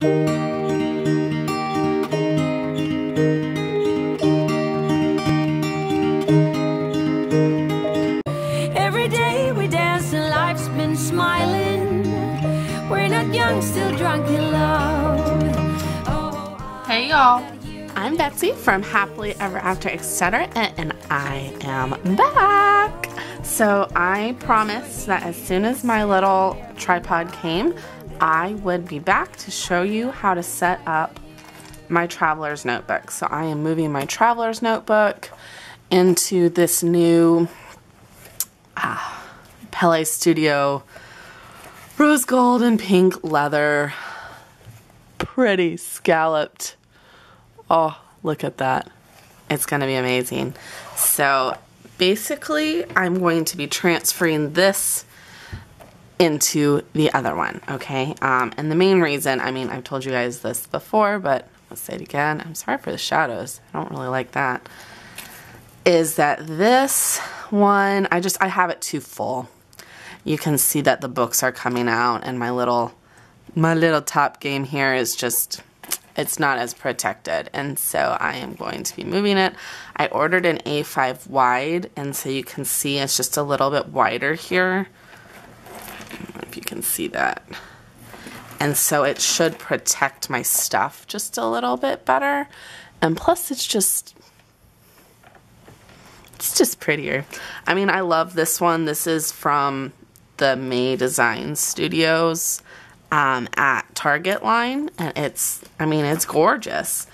Every day we dance and life's been smiling. We're not young, still drunk in love. Oh, Hey y'all, I'm Betsy from Happily Ever After Etc. and, and I am back. So I promised that as soon as my little tripod came, I would be back to show you how to set up my traveler's notebook. So I am moving my traveler's notebook into this new ah, Pelle Studio rose gold and pink leather pretty scalloped. Oh, look at that. It's going to be amazing. So basically, I'm going to be transferring this into the other one, okay? Um, and the main reason, I mean, I've told you guys this before, but let's say it again. I'm sorry for the shadows. I don't really like that. Is that this one, I just, I have it too full. You can see that the books are coming out and my little my little top game here is just it's not as protected and so I am going to be moving it. I ordered an A5 wide and so you can see it's just a little bit wider here. Can see that. And so it should protect my stuff just a little bit better. And plus it's just it's just prettier. I mean, I love this one. This is from the May Design Studios um, at Target line, and it's, I mean, it's gorgeous.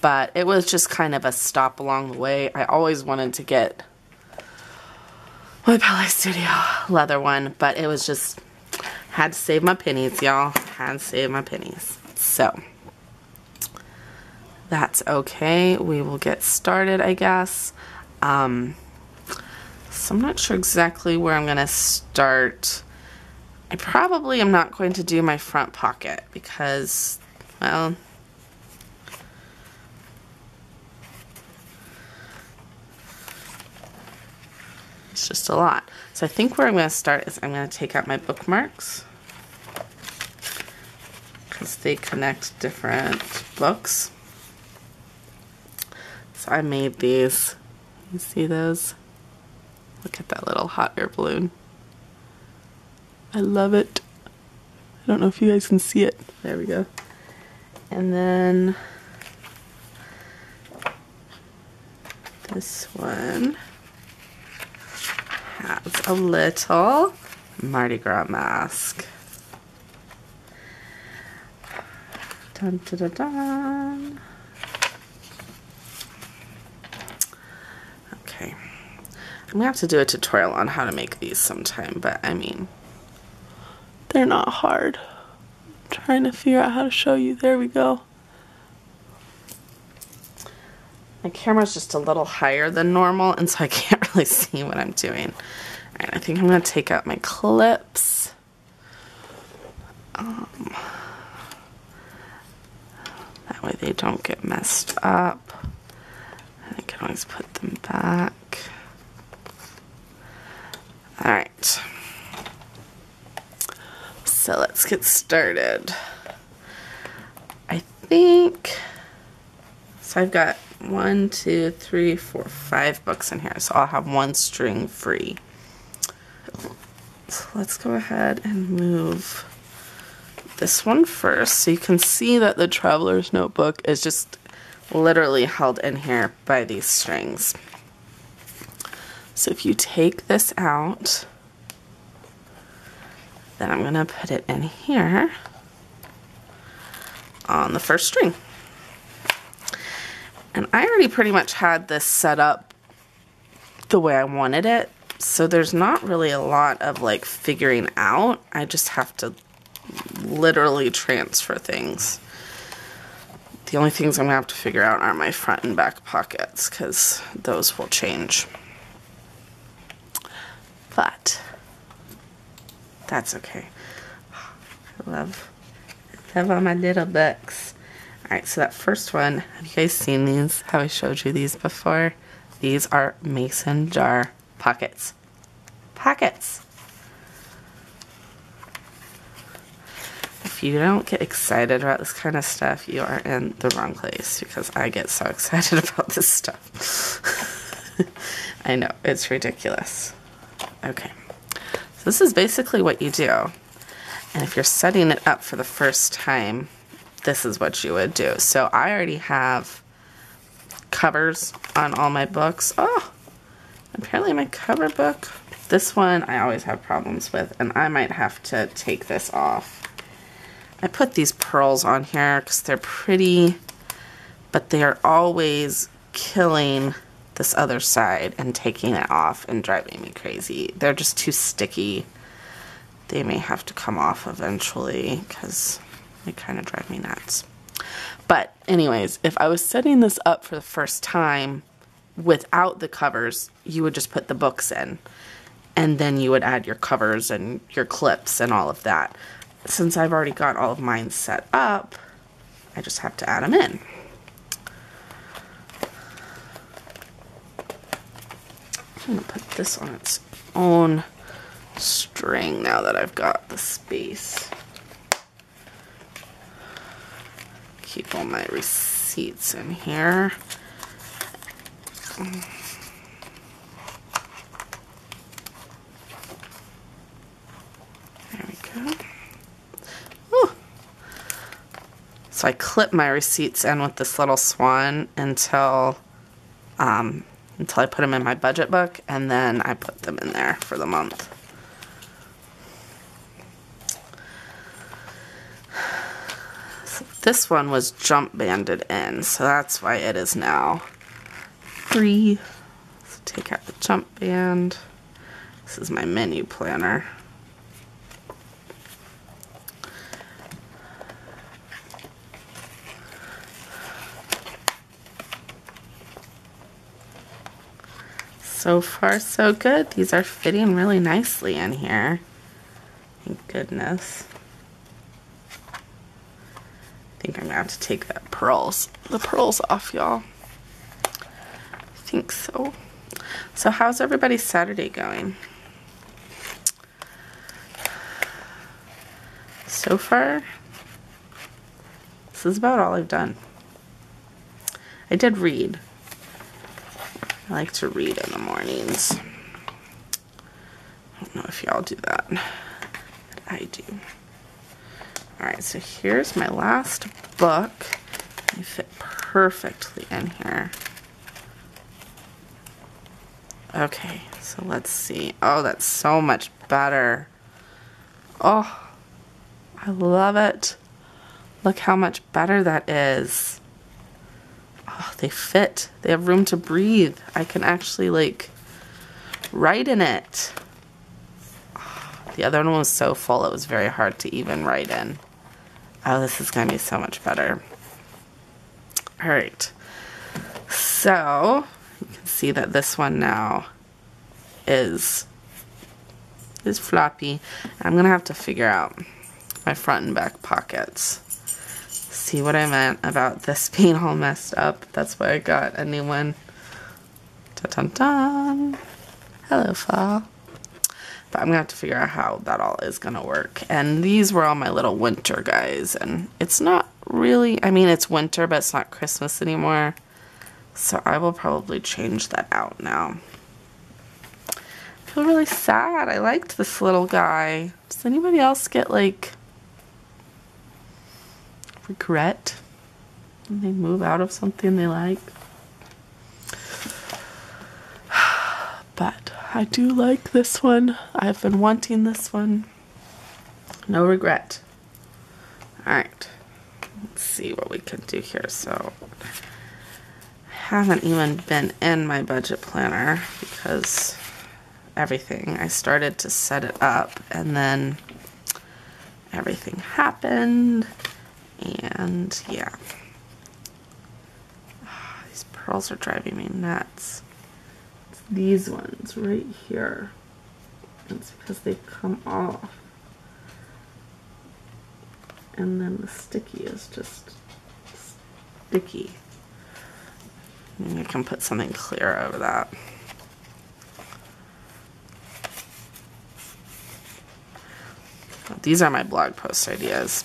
But it was just kind of a stop along the way. I always wanted to get my Pelle Studio leather one, but it was just, had to save my pennies, y'all. Had to save my pennies. So, that's okay. We will get started, I guess. Um, so I'm not sure exactly where I'm going to start. I probably am not going to do my front pocket because, well, it's just a lot. So I think where I'm going to start is I'm going to take out my bookmarks because they connect different books. So I made these. You see those? Look at that little hot air balloon. I love it. I don't know if you guys can see it. There we go. And then this one has a little Mardi Gras mask. Dun, dun, dun, dun. Okay. I'm gonna have to do a tutorial on how to make these sometime, but I mean, they're not hard. I'm trying to figure out how to show you. There we go. My camera's just a little higher than normal, and so I can't really see what I'm doing. Alright, I think I'm gonna take out my clips. Um, that way they don't get messed up. I can always put them back. Alright. So let's get started. I think, so I've got one, two, three, four, five books in here. So I'll have one string free. So let's go ahead and move this one first. So you can see that the Traveler's Notebook is just literally held in here by these strings. So if you take this out, then I'm gonna put it in here on the first string. And I already pretty much had this set up the way I wanted it. So there's not really a lot of like figuring out. I just have to literally transfer things. The only things I'm gonna have to figure out are my front and back pockets because those will change. But that's okay. I love, I love all my little books. Alright, so that first one, have you guys seen these? Have I showed you these before? These are mason jar pockets. Pockets. if you don't get excited about this kind of stuff, you are in the wrong place because I get so excited about this stuff. I know, it's ridiculous. Okay, so this is basically what you do. And if you're setting it up for the first time, this is what you would do. So I already have covers on all my books. Oh, apparently my cover book, this one I always have problems with, and I might have to take this off. I put these pearls on here because they're pretty, but they are always killing this other side and taking it off and driving me crazy. They're just too sticky. They may have to come off eventually because they kind of drive me nuts. But anyways, if I was setting this up for the first time without the covers, you would just put the books in. And then you would add your covers and your clips and all of that since I've already got all of mine set up, I just have to add them in. I'm going to put this on its own string now that I've got the space. Keep all my receipts in here. There we go. Ooh. So I clip my receipts in with this little swan until um, until I put them in my budget book and then I put them in there for the month. So this one was jump banded in, so that's why it is now free. So take out the jump band. This is my menu planner. So far, so good. These are fitting really nicely in here. Thank goodness. Think I'm to have to take the pearls, the pearls off, y'all. I think so. So how's everybody's Saturday going? So far, this is about all I've done. I did read. I like to read in the mornings. I don't know if y'all do that, but I do. Alright, so here's my last book. They fit perfectly in here. Okay, so let's see. Oh, that's so much better. Oh, I love it. Look how much better that is oh, they fit. They have room to breathe. I can actually like write in it. Oh, the other one was so full it was very hard to even write in. Oh, this is going to be so much better. All right. So, you can see that this one now is is floppy. I'm going to have to figure out my front and back pockets see what I meant about this being all messed up. That's why I got a new one. Ta -ta -ta. Hello, fall. But I'm to have to figure out how that all is to work. And these were all my little winter guys. And it's not really, I mean, it's winter, but it's not Christmas anymore. So I will probably change that out now. I feel really sad. I liked this little guy. Does anybody else get like regret when they move out of something they like. But I do like this one. I've been wanting this one. No regret. Alright. Let's see what we can do here. So, I haven't even been in my budget planner because everything. I started to set it up and then everything happened and yeah. These pearls are driving me nuts these ones right here. It's because they come off. And then the sticky is just sticky. And you can put something clear over that. These are my blog post ideas.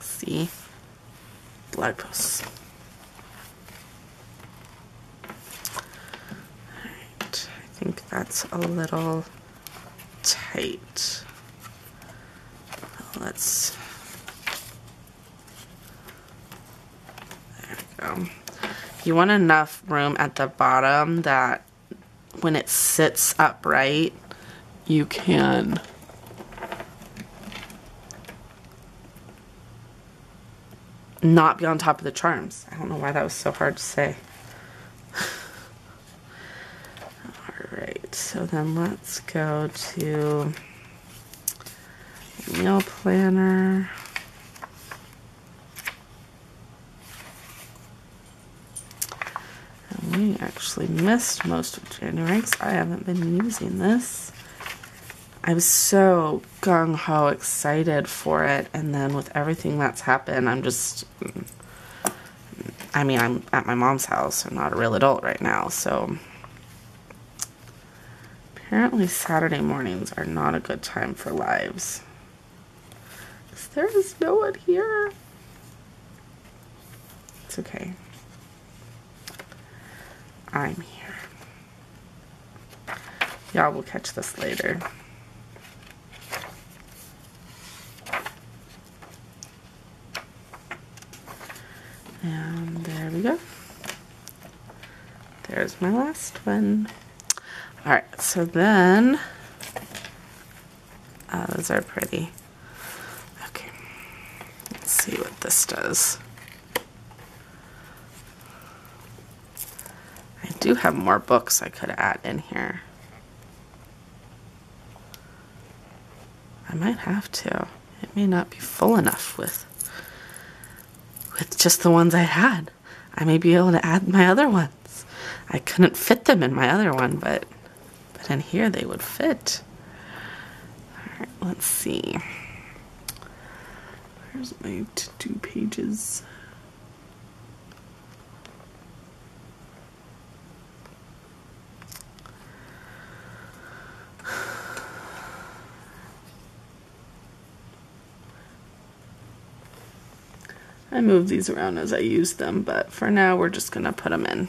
See? Blog posts. That's a little tight. Let's, there we go. You want enough room at the bottom that when it sits upright, you can not be on top of the charms. I don't know why that was so hard to say. Alright, so then let's go to meal planner. And we actually missed most of January because I haven't been using this. I was so gung ho excited for it, and then with everything that's happened, I'm just. Mm, I mean, I'm at my mom's house. I'm not a real adult right now, so. Apparently, Saturday mornings are not a good time for lives. There is no one here. It's okay. I'm here. Y'all will catch this later. And there we go. There's my last one. Alright, so then, oh, those are pretty. Okay, let's see what this does. I do have more books I could add in here. I might have to. It may not be full enough with with just the ones I had. I may be able to add my other ones. I couldn't fit them in my other one, but but in here they would fit. Alright, let's see. Where's my to-do pages? I move these around as I use them, but for now we're just going to put them in.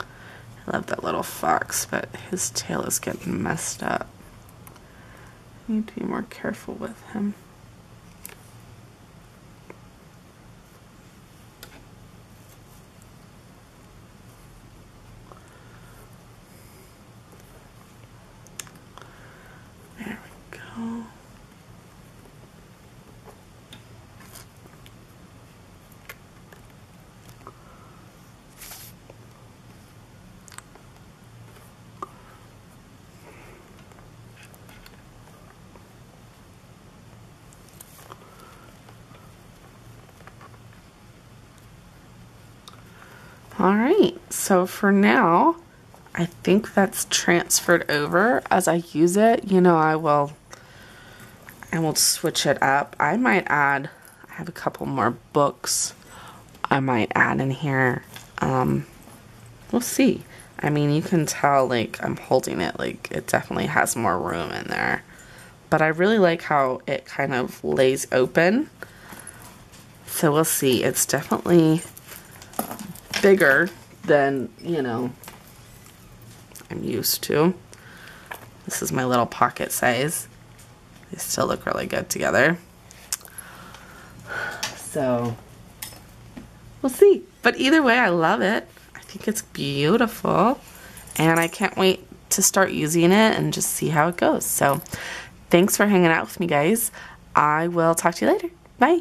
I love that little fox, but his tail is getting messed up. Need to be more careful with him. All right, so for now, I think that's transferred over. As I use it, you know, I will, I will switch it up. I might add, I have a couple more books I might add in here. Um, we'll see. I mean, you can tell, like, I'm holding it, like, it definitely has more room in there. But I really like how it kind of lays open. So we'll see. It's definitely bigger than, you know, I'm used to. This is my little pocket size. They still look really good together. So, we'll see. But either way, I love it. I think it's beautiful. And I can't wait to start using it and just see how it goes. So, thanks for hanging out with me, guys. I will talk to you later. Bye.